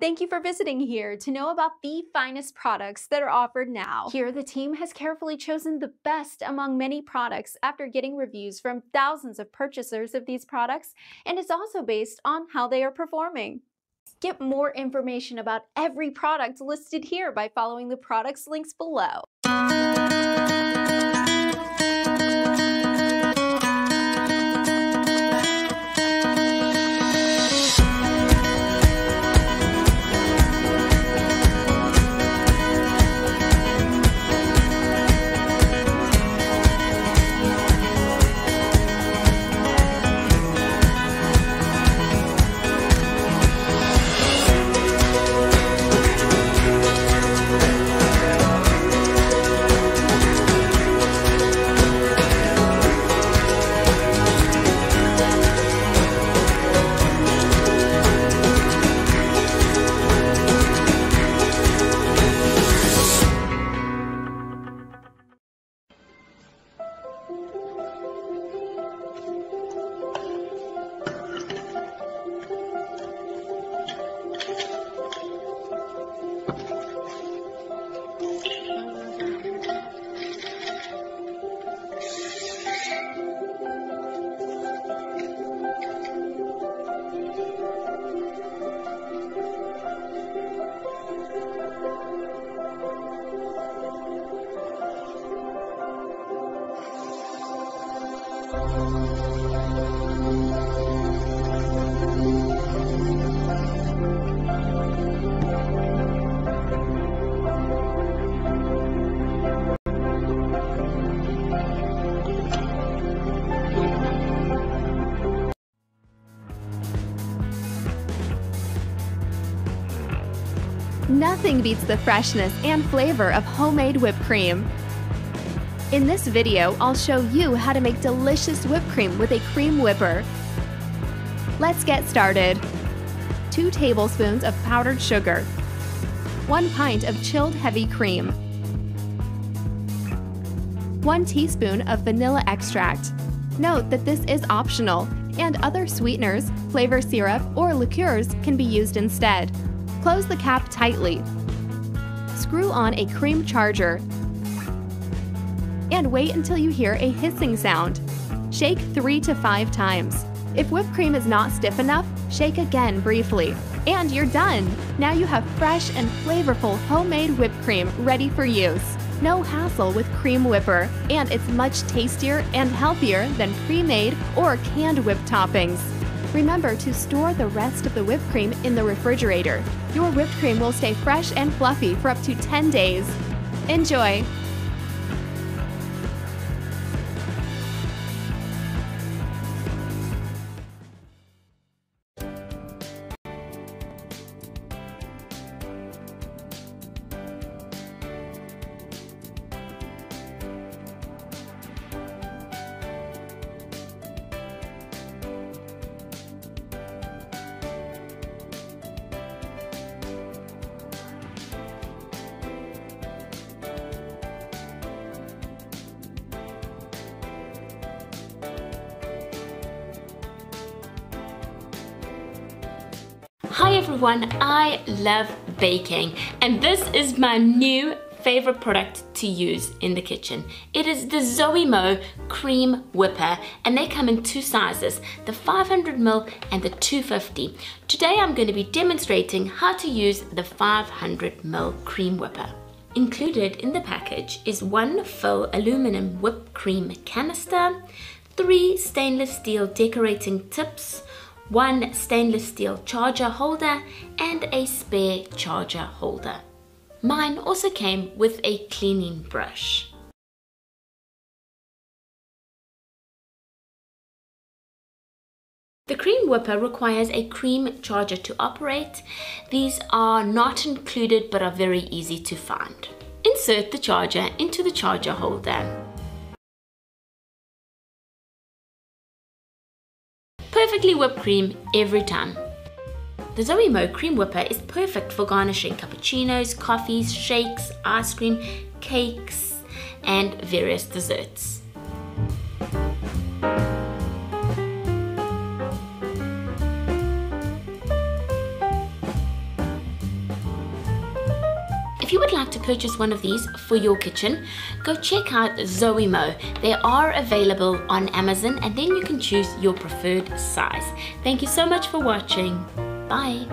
Thank you for visiting here to know about the finest products that are offered now. Here, the team has carefully chosen the best among many products after getting reviews from thousands of purchasers of these products, and it's also based on how they are performing. Get more information about every product listed here by following the products links below. Nothing beats the freshness and flavor of homemade whipped cream. In this video, I'll show you how to make delicious whipped cream with a cream whipper. Let's get started. 2 tablespoons of powdered sugar, 1 pint of chilled heavy cream, 1 teaspoon of vanilla extract. Note that this is optional, and other sweeteners, flavor syrup, or liqueurs can be used instead. Close the cap tightly. Screw on a cream charger and wait until you hear a hissing sound. Shake 3 to 5 times. If whipped cream is not stiff enough, shake again briefly. And you're done! Now you have fresh and flavorful homemade whipped cream ready for use. No hassle with Cream Whipper, and it's much tastier and healthier than pre-made or canned whipped toppings. Remember to store the rest of the whipped cream in the refrigerator. Your whipped cream will stay fresh and fluffy for up to 10 days. Enjoy! Hi everyone, I love baking and this is my new favorite product to use in the kitchen. It is the Zoemo Cream Whipper and they come in two sizes, the 500ml and the 250. Today I'm going to be demonstrating how to use the 500ml Cream Whipper. Included in the package is one full aluminum whipped cream canister, three stainless steel decorating tips, one stainless steel charger holder and a spare charger holder. Mine also came with a cleaning brush. The cream whipper requires a cream charger to operate. These are not included but are very easy to find. Insert the charger into the charger holder. Perfectly whipped cream every time. The Zoemo Cream Whipper is perfect for garnishing cappuccinos, coffees, shakes, ice cream, cakes, and various desserts. If you would like to purchase one of these for your kitchen, go check out Zoemo. They are available on Amazon and then you can choose your preferred size. Thank you so much for watching. Bye.